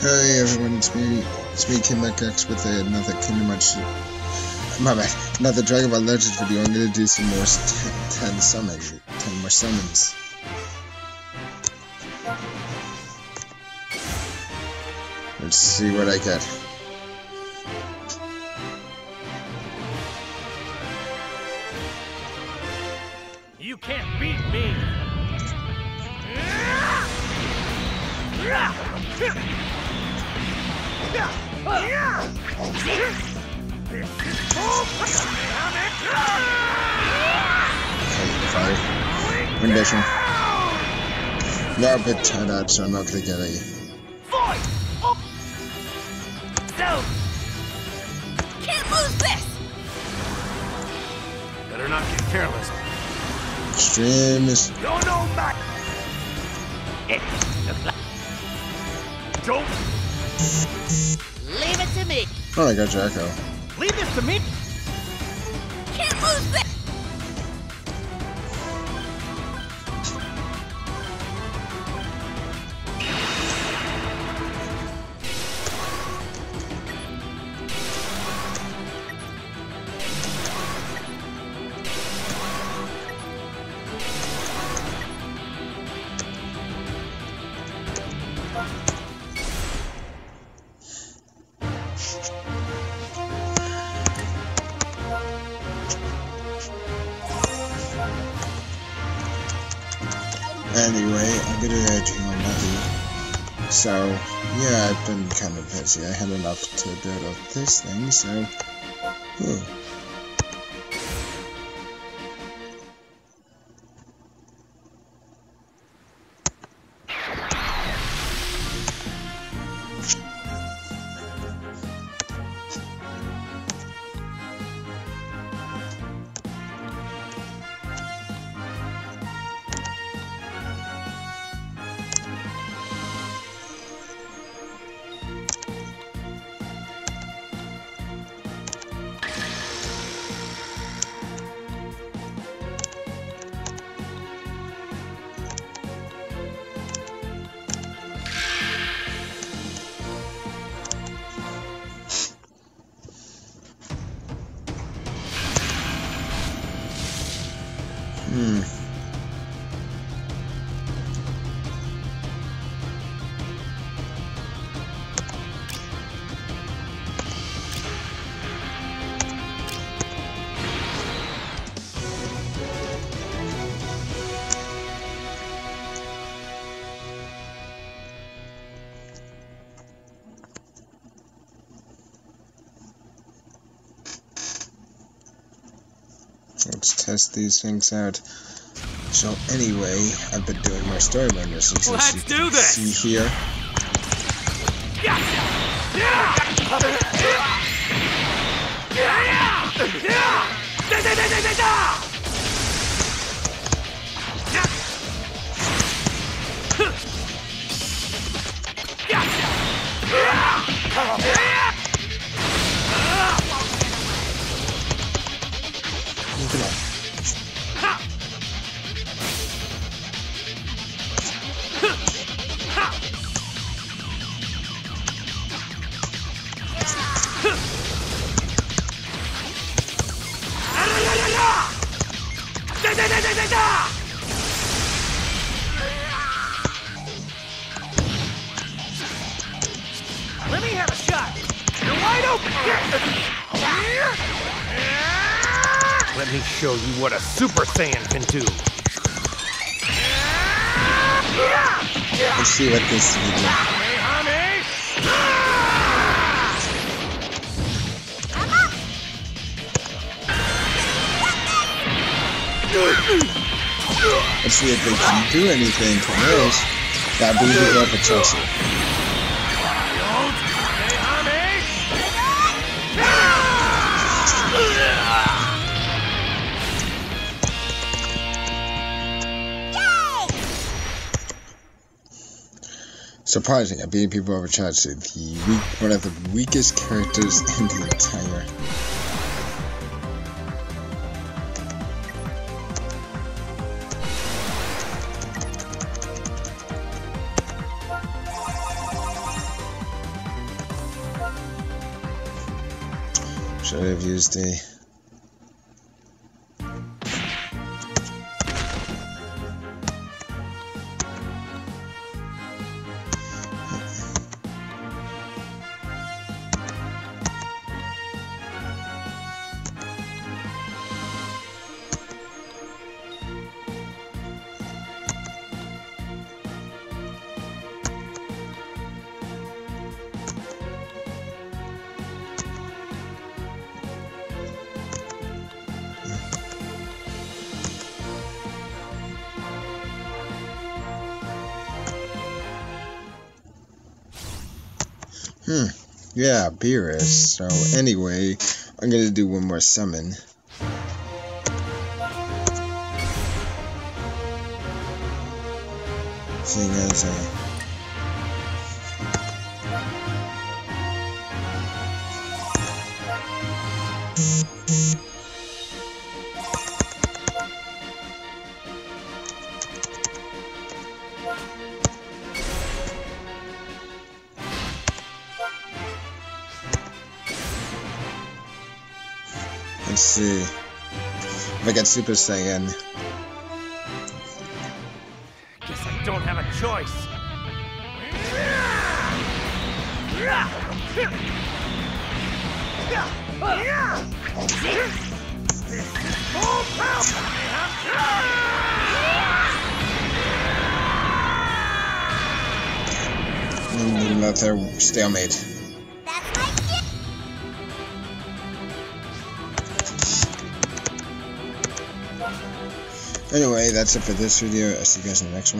Hey everyone, it's me, it's me, Kim X with another Kingdom Hearts. My bad, another Dragon Ball Legends video. I'm gonna do some more 10, 10 summons, 10 more summons. Let's see what I get. You can't beat me! Fire. Rendition. They're a bit tired out, so I'm not gonna get a. Fight! Up! Down! Can't lose this! Better not get careless. Extremist. No, no, Mac! Don't Leave it to me! Oh, I got Jacko. leave this to me! Can't lose this! Anyway, I'm gonna uh, drink my Nutty. So, yeah, I've been kind of busy. I had enough to build up this thing, so. Whew. Hmm. Let's test these things out. So anyway, I've been doing my story mode missions as Let's you do this. see here. Look at that. Let me have a shot! You're wide open! Let me show you what a Super Saiyan can do! Let's see what this will do. Let's see if they can do anything to this. That brings it up a Chelsea. Surprising, at beating people over chance, the weak, one of the weakest characters in the entire should have used the Hmm. Yeah, Beerus. So anyway, I'm gonna do one more summon. Seeing as uh, Let's see. If I get Super Saiyan. Guess I don't have a choice. Their stalemate. Anyway, that's it for this video. I'll see you guys in the next one.